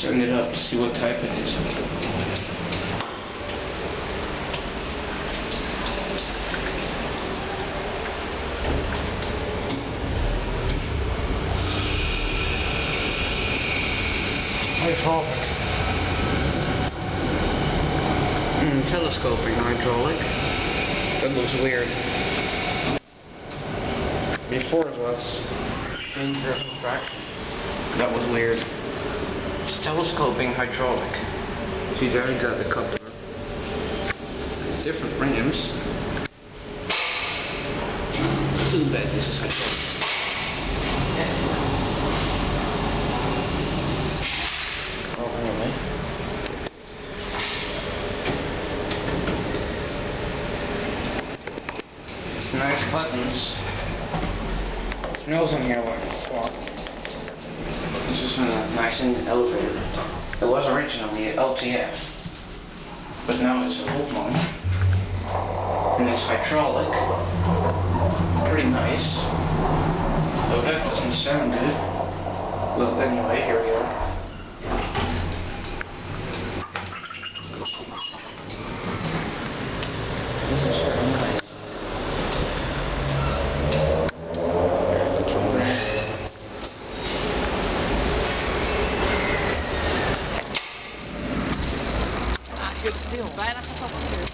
see what type it is. Hydraulic. Mm, telescoping hydraulic. That looks weird. Before it was change of fraction. That was weird. It's telescoping hydraulic. See there, you got a couple different rims. Too bad this is hydraulic. Oh. Nice buttons. Smells in here like fuck. In elevator. It was originally an LTF, but now it's a Hopmann. And it's hydraulic. Pretty nice. Though that doesn't sound good. Well, anyway, here we are. This is Vai nessa sua bandeira.